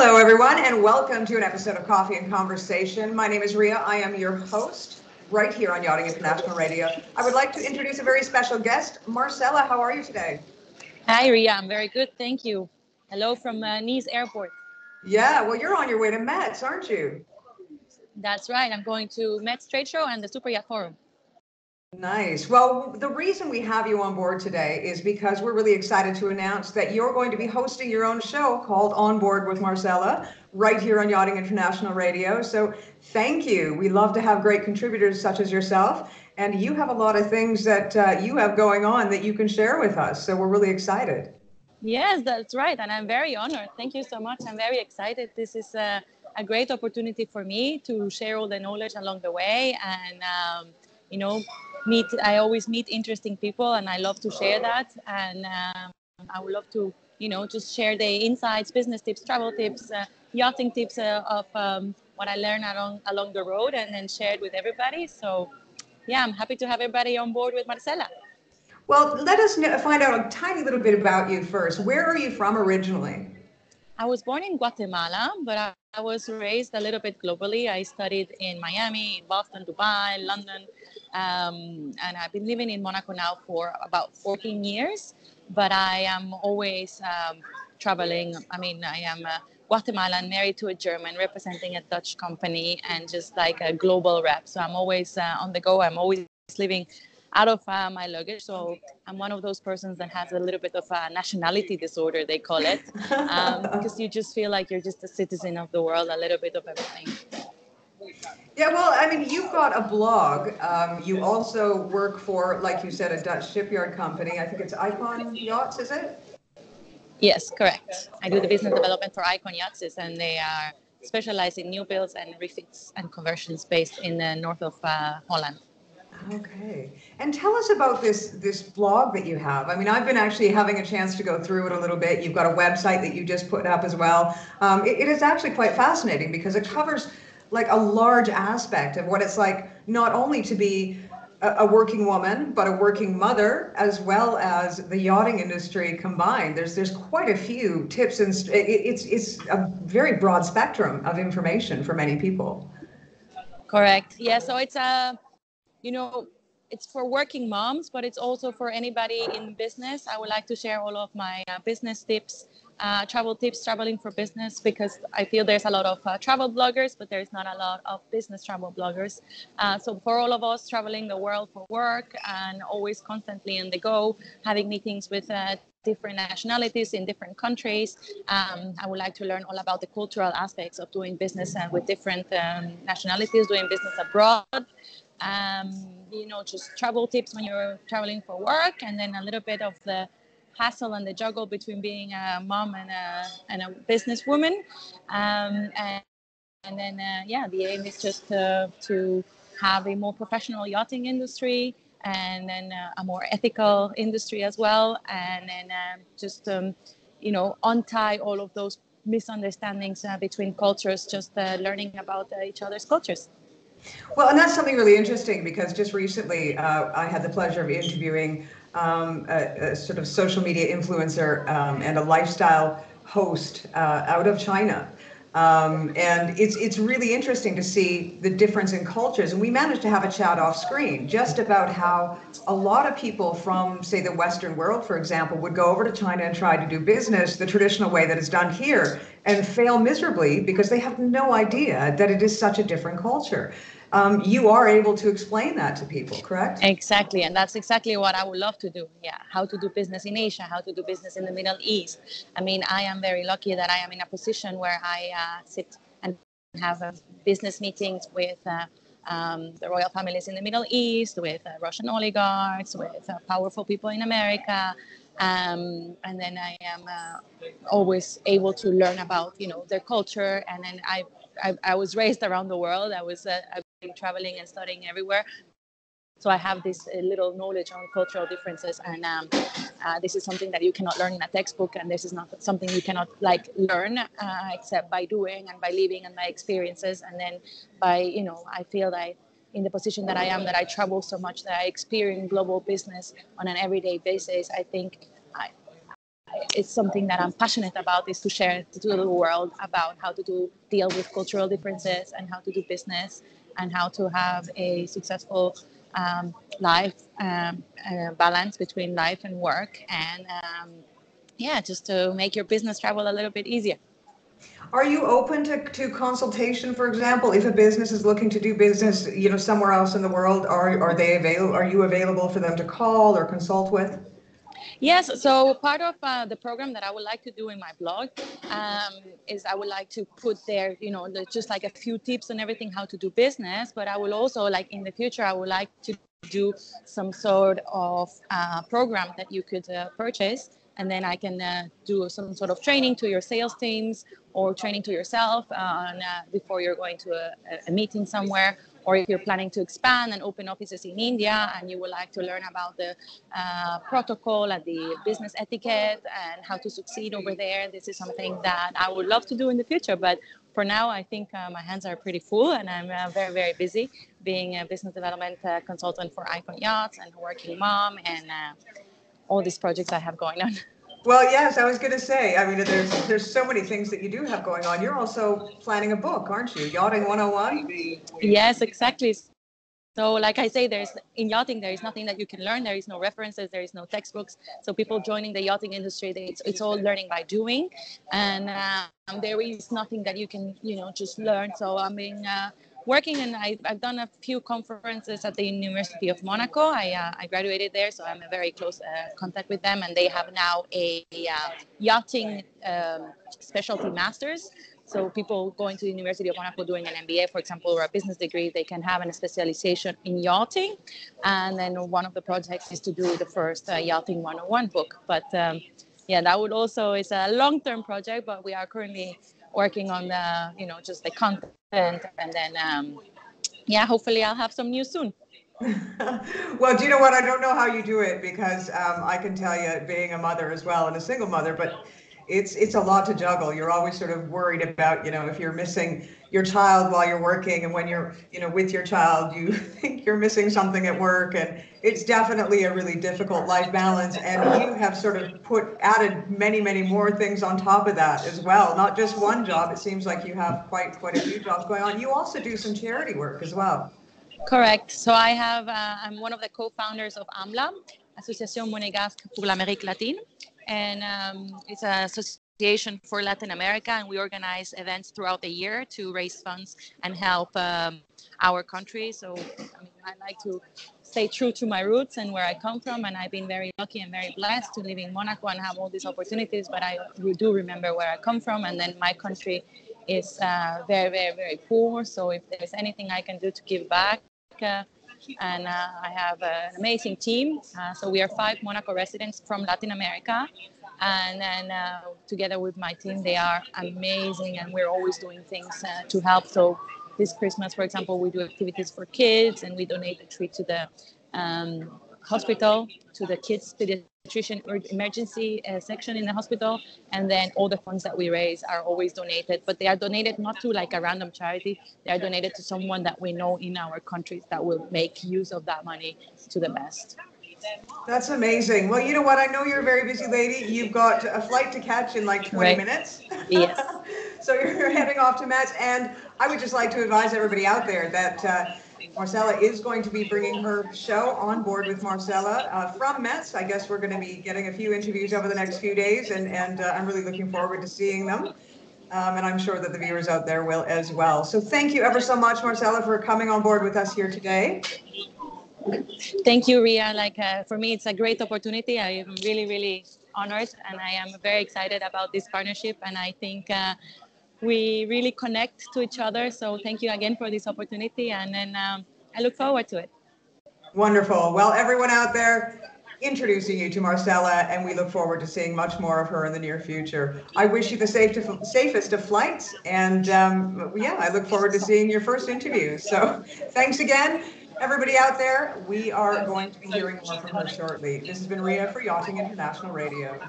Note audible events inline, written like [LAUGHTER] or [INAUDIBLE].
Hello, everyone, and welcome to an episode of Coffee and Conversation. My name is Ria. I am your host right here on Yachting International Radio. I would like to introduce a very special guest, Marcela. How are you today? Hi, Ria. I'm very good. Thank you. Hello from uh, Nice Airport. Yeah, well, you're on your way to METS, aren't you? That's right. I'm going to METS Trade Show and the Super Yacht Forum. Nice. Well, the reason we have you on board today is because we're really excited to announce that you're going to be hosting your own show called On Board with Marcela right here on Yachting International Radio. So thank you. We love to have great contributors such as yourself. And you have a lot of things that uh, you have going on that you can share with us. So we're really excited. Yes, that's right. And I'm very honored. Thank you so much. I'm very excited. This is a, a great opportunity for me to share all the knowledge along the way and, um, you know, meet i always meet interesting people and i love to share that. And um, i would love to you know just share the insights business tips travel tips uh, yachting tips uh, of um, what i learned along along the road and then share it with everybody. So yeah i'm happy to have everybody on board with marcela well let us know, find out a tiny little bit about you first. Where are you from originally? I was born in Guatemala, but I, I, was raised a little bit globally. I studied in Miami, in Boston, Dubai, London, um, and I've been living in Monaco now for about 14 years. But I am always um, traveling. I mean, I am a Guatemalan married to a German, representing a Dutch company, and just like a global rep. So I'm always uh, on the go. I'm always living out of uh, my luggage. So I'm one of those persons that has a little bit of a nationality disorder, they call it, [LAUGHS] um, because you just feel like you're just a citizen of the world, a little bit of everything. Yeah, well, I mean, you've got a blog. Um, you also work for, like you said, a Dutch shipyard company. I think it's Icon Yachts, is it? Yes, correct. I do the business development for Icon Yachts, and they are specialized in new builds and refits and conversions based in the north of uh, Holland. Okay. And tell us about this this blog that you have. I mean, I've been actually having a chance to go through it a little bit. You've got a website that you just put up as well. Um, it, it is actually quite fascinating because it covers like a large aspect of what it's like not only to be a, a working woman but a working mother as well as the yachting industry combined. There's there's quite a few tips and it, it's it's a very broad spectrum of information for many people. Correct. Yeah. So it's a you know, it's for working moms, but it's also for anybody in business. I would like to share all of my uh, business tips, uh, travel tips, traveling for business, because I feel there's a lot of uh, travel bloggers, but there's not a lot of business travel bloggers. Uh, so for all of us traveling the world for work and always constantly on the go, having meetings with uh, different nationalities in different countries. Um, I would like to learn all about the cultural aspects of doing business uh, with different um, nationalities, doing business abroad um, you know, just travel tips when you're traveling for work, and then a little bit of the hassle and the juggle between being a mom and a, and a businesswoman. Um, and, and then, uh, yeah, the aim is just to, to have a more professional yachting industry and then uh, a more ethical industry as well. And then um, just, um, you know, untie all of those misunderstandings uh, between cultures, just uh, learning about uh, each other's cultures. Well, and that's something really interesting because just recently uh, I had the pleasure of interviewing um, a, a, sort of social media influencer um, and a lifestyle host uh, out of China. Um, and it's it's really interesting to see the difference in cultures. And we managed to have a chat off screen just about how a lot of people from, say, the Western world, for example, would go over to China and try to do business the traditional way that it's done here and fail miserably because they have no idea that it is such a different culture. Um, you are able to explain that to people, correct? Exactly, and that's exactly what I would love to do. Yeah, how to do business in Asia, how to do business in the Middle East. I mean, I am very lucky that I am in a position where I uh, sit and have uh, business meetings with. Uh, um, the royal families in the Middle East, with uh, Russian oligarchs, with uh, powerful people in America, um, and then I am uh, always able to learn about you know their culture. And then I, I, I was raised around the world. I was I've been traveling and studying everywhere. So I have this uh, little knowledge on cultural differences, and um, uh, this is something that you cannot learn in a textbook, and this is not something you cannot like learn uh, except by doing and by living and by experiences, and then by you know I feel that in the position that I am, that I travel so much, that I experience global business on an everyday basis, I think I, it's something that I'm passionate about is to share to the world about how to do deal with cultural differences and how to do business and how to have a successful um, life um, uh, balance between life and work and um, yeah just to make your business travel a little bit easier. Are you open to, to consultation for example? If a business is looking to do business you know somewhere else in the world are, are they available are you available for them to call or consult with Yes, so part of uh, the program that I would like to do in my blog um, is I would like to put there, you know, just like a few tips on everything how to do business. But I will also, like in the future, I would like to do some sort of uh, program that you could uh, purchase and then I can uh, do some sort of training to your sales teams or training to yourself on, uh, before you're going to a, a, meeting somewhere or if you're planning to expand and open offices in India and you would like to learn about the uh, protocol and the business etiquette and how to succeed over there, this is something that I would love to do in the future. But for now, I think uh, my hands are pretty full and I'm uh, very, very busy being a business development uh, consultant for Icon Yachts and working mom and uh, all these projects I have going on. [LAUGHS] Well, yes, I was going to say. I mean, there's there's so many things that you do have going on. You're also planning a book, aren't you? Yachting 101. Yes, exactly. So, like I say, there's in yachting there is nothing that you can learn. There is no references. There is no textbooks. So people joining the yachting industry, they, it's, it's all learning by doing, and um, there is nothing that you can you know just learn. So I mean. Uh, working and I, have done a few conferences at the University of Monaco. I, uh, I graduated there, so I'm a very close uh, contact with them, and they have now a, a uh, yachting um, specialty masters. So people going to the University of Monaco doing an MBA, for example, or a business degree, they can have a specialization in yachting. And then one of the projects is to do the first uh, yachting 101 book. But um, yeah, that would also is a long-term project, but we are currently working on the, you know, just the content and then um, yeah, hopefully I'll have some news soon. [LAUGHS] well, do you know what? I don't know how you do it because um, I can tell you, being a mother as well and a single mother, but it's it's a lot to juggle. You're always sort of worried about, you know, if you're missing your child while you're working, and when you're, you know, with your child, you [LAUGHS] think you're missing something at work, and it's definitely a really difficult life balance. And you have sort of put added many, many more things on top of that as well. Not just one job. It seems like you have quite quite a few jobs going on. You also do some charity work as well. Correct. So I have, uh, I'm one of the co-founders of AMLA, Association Monégasque pour l'Amérique latine and um, it's an association for Latin America, and we organize events throughout the year to raise funds and help um, our country. So I, mean, I like to stay true to my roots and where I come from, and I've been very lucky and very blessed to live in Monaco and have all these opportunities. But I do remember where I come from, and then my country is uh, very, very, very poor. So if there's anything I can do to give back. Uh, and uh, I have an amazing team. Uh, so we are five Monaco residents from Latin America, and then uh, together with my team, they are amazing, and we're always doing things to help. So this Christmas, for example, we do activities for kids, and we donate a tree to the um, hospital to the kids pediatrician emergency uh, section in the hospital and then all the funds that we raise are always donated but they are donated not to like a random charity they are donated to someone that we know in our countries that will make use of that money to the best that's amazing. Well, you know what? I know you're a very busy lady. You've got a flight to catch in like 20 right. minutes. Yes. [LAUGHS] so you're [LAUGHS] heading off to METS. And I would just like to advise everybody out there that uh, Marcela is going to be bringing her show on board with Marcela uh, from METS. I guess we're going to be getting a few interviews over the next few days, and, and uh, I'm really looking forward to seeing them. Um, and I'm sure that the viewers out there will as well. So thank you ever so much, Marcela, for coming on board with us here today. Thank you, Ria. Like uh, for me, it's a great opportunity. I am really, really honored, and I am very excited about this partnership. And I think uh, we really connect to each other. So thank you again for this opportunity, and then um, I look forward to it. Wonderful. Well, everyone out there, introducing you to Marcela, and we look forward to seeing much more of her in the near future. I wish you the safe to, safest of flights, and um, yeah, I look forward to seeing your first interview. So thanks again. Everybody out there, we are going to be hearing more from her shortly. This has been Ria for Yachting International Radio.